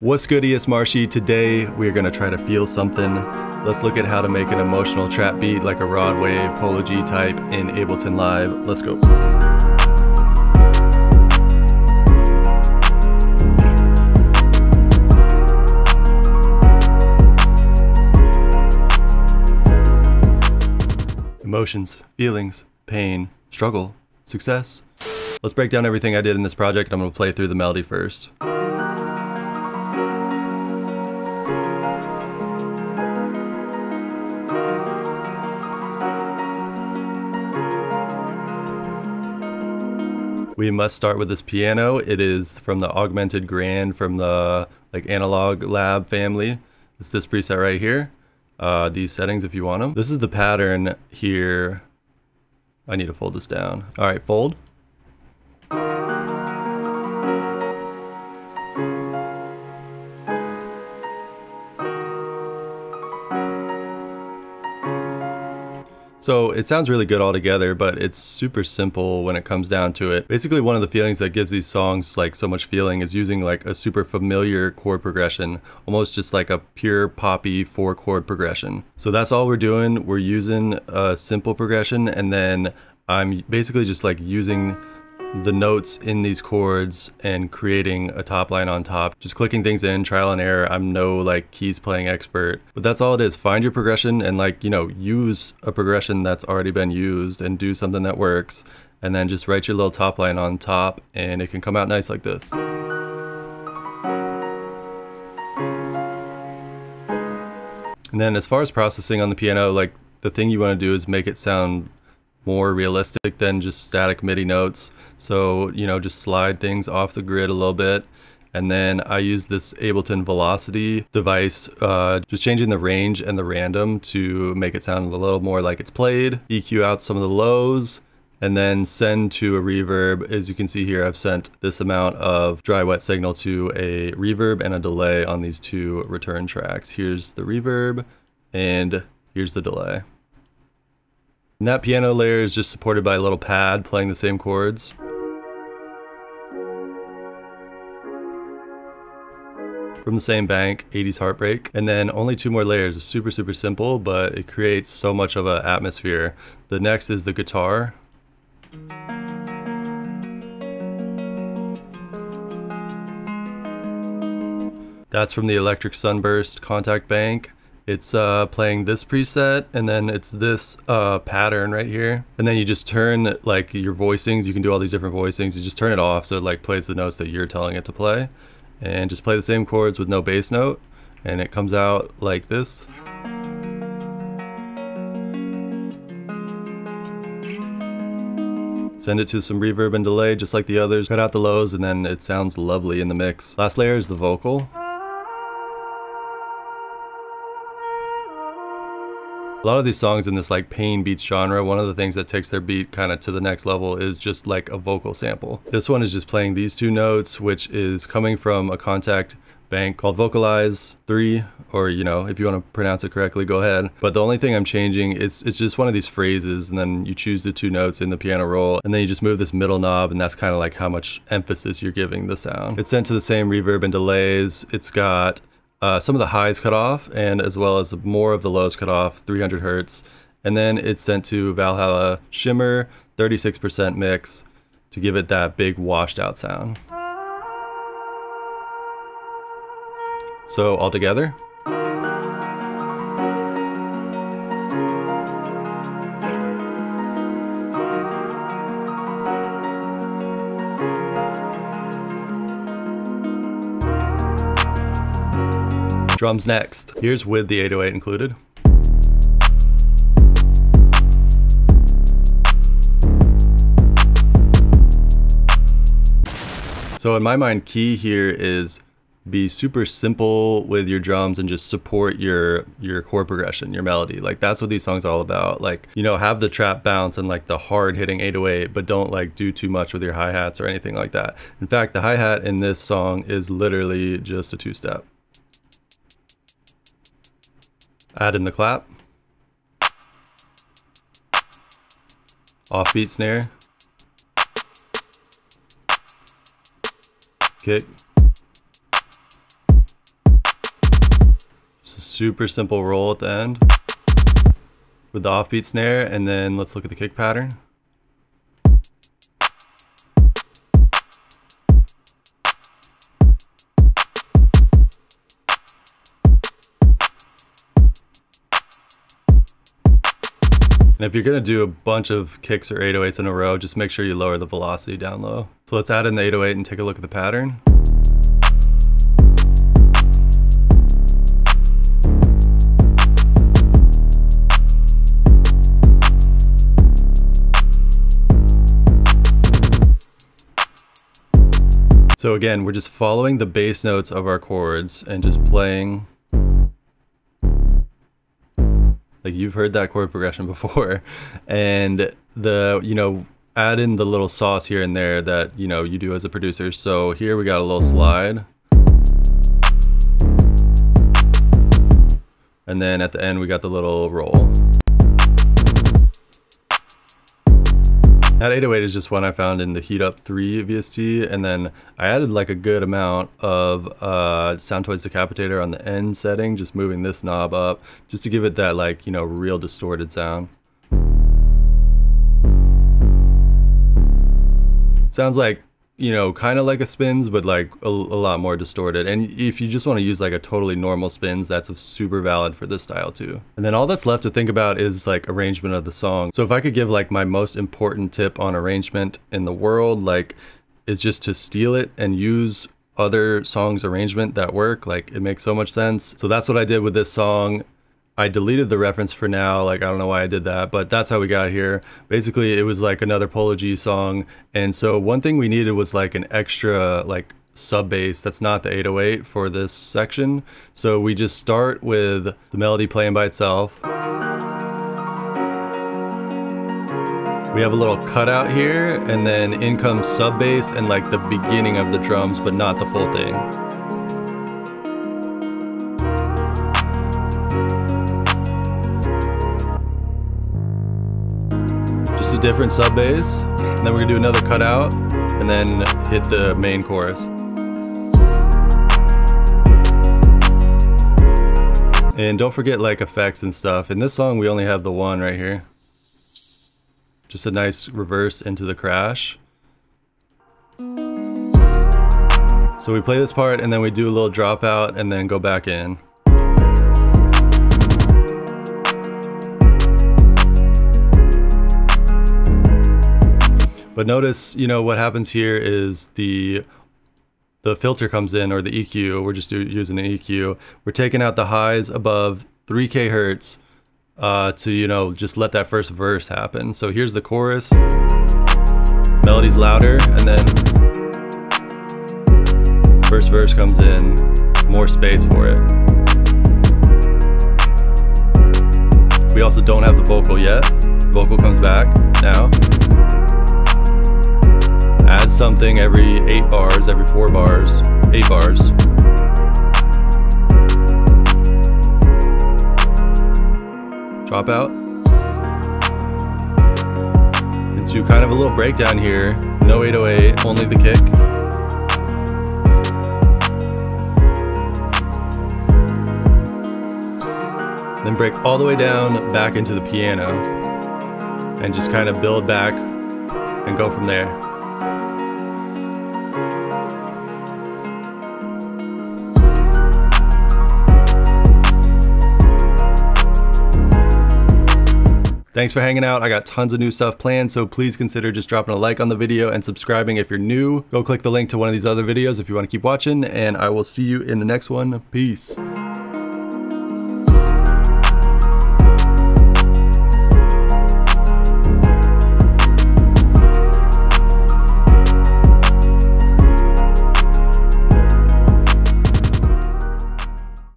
What's good, ES Marshyy? Today we're gonna try to feel something. Let's look at how to make an emotional trap beat like a Rod Wave, Polo G type in Ableton Live. Let's go. Emotions, feelings, pain, struggle, success. Let's break down everything I did in this project. I'm gonna play through the melody first. We must start with this piano. It is from the Augmented Grand from the like Analog Lab family. It's this preset right here. Uh, these settings if you want them. This is the pattern here. I need to fold this down. All right, fold. So it sounds really good all together, but it's super simple when it comes down to it. Basically, one of the feelings that gives these songs like so much feeling is using like a super familiar chord progression, almost just like a pure poppy four chord progression. So that's all we're doing. We're using a simple progression and then I'm basically just like using the notes in these chords and creating a top line on top. Just clicking things in, trial and error. I'm no like keys playing expert, but that's all it is. Find your progression and like, you know, use a progression that's already been used and do something that works. And then just write your little top line on top and it can come out nice like this. And then as far as processing on the piano, like the thing you want to do is make it sound more realistic than just static MIDI notes. So, you know, just slide things off the grid a little bit. And then I use this Ableton Velocity device, uh, just changing the range and the random to make it sound a little more like it's played. EQ out some of the lows and then send to a reverb. As you can see here, I've sent this amount of dry wet signal to a reverb and a delay on these two return tracks. Here's the reverb and here's the delay. And that piano layer is just supported by a little pad playing the same chords. From the same bank, 80s Heartbreak. And then only two more layers. It's super, super simple, but it creates so much of an atmosphere. The next is the guitar. That's from the Electric Sunburst Kontakt Bank. It's uh, playing this preset and then it's this uh, pattern right here. And then you just turn like your voicings, you can do all these different voicings, you just turn it off so it like plays the notes that you're telling it to play. And just play the same chords with no bass note and it comes out like this. Send it to some reverb and delay just like the others. Cut out the lows and then it sounds lovely in the mix. Last layer is the vocal. A lot of these songs in this like pain beats genre, one of the things that takes their beat kind of to the next level is just like a vocal sample. This one is just playing these two notes, which is coming from a Kontakt bank called Vocalise 3, or you know, if you want to pronounce it correctly, go ahead. But the only thing I'm changing is it's just one of these phrases, and then you choose the two notes in the piano roll, and then you just move this middle knob, and that's kind of like how much emphasis you're giving the sound. It's sent to the same reverb and delays. It's got uh, some of the highs cut off and as well as more of the lows cut off 300 hertz and then it's sent to Valhalla Shimmer 36% mix to give it that big washed out sound. So all together. Drums next. Here's with the 808 included. So in my mind, key here is be super simple with your drums and just support your your chord progression, your melody. Like that's what these songs are all about. Like, you know, have the trap bounce and like the hard hitting 808, but don't like do too much with your hi-hats or anything like that. In fact, the hi-hat in this song is literally just a two-step. Add in the clap. Offbeat snare. Kick. It's a super simple roll at the end with the offbeat snare and then let's look at the kick pattern. And if you're gonna do a bunch of kicks or 808s in a row, just make sure you lower the velocity down low. So let's add in the 808 and take a look at the pattern. So again, we're just following the bass notes of our chords and just playing like you've heard that chord progression before. And the, you know, add in the little sauce here and there that, you know, you do as a producer. So here we got a little slide. And then at the end we got the little roll. That 808 is just one I found in the Heat Up 3 VST, and then I added like a good amount of uh, Soundtoys Decapitator on the end setting, just moving this knob up, just to give it that like, you know, real distorted sound. Sounds like you know, kind of like a Spinz, but like a, a, lot more distorted. And if you just want to use like a totally normal Spinz, that's super valid for this style too. And then all that's left to think about is like arrangement of the song. So if I could give like my most important tip on arrangement in the world, like is just to steal it and use other songs arrangement that work. Like it makes so much sense. So that's what I did with this song. I deleted the reference for now. Like, I don't know why I did that, but that's how we got here. Basically, it was like another Polo G song. And so one thing we needed was like an extra like sub bass that's not the 808 for this section. So we just start with the melody playing by itself. We have a little cutout here and then in comes sub bass and like the beginning of the drums, but not the full thing. A different sub bass. And then we're gonna do another cutout and then hit the main chorus. And don't forget like effects and stuff. In this song, we only have the one right here. Just a nice reverse into the crash. So we play this part and then we do a little dropout and then go back in. But notice, you know, what happens here is the the filter comes in or the EQ, we're just using an EQ. We're taking out the highs above 3k hertz uh, to, you know, just let that first verse happen. So here's the chorus, melody's louder, and then first verse comes in, more space for it. We also don't have the vocal yet. Vocal comes back now add something every eight bars, every four bars, eight bars. Drop out. Into kind of a little breakdown here. No 808, only the kick. Then break all the way down back into the piano and just kind of build back and go from there. Thanks for hanging out. I got tons of new stuff planned, so please consider just dropping a like on the video and subscribing if you're new. Go click the link to one of these other videos if you want to keep watching, and I will see you in the next one. Peace.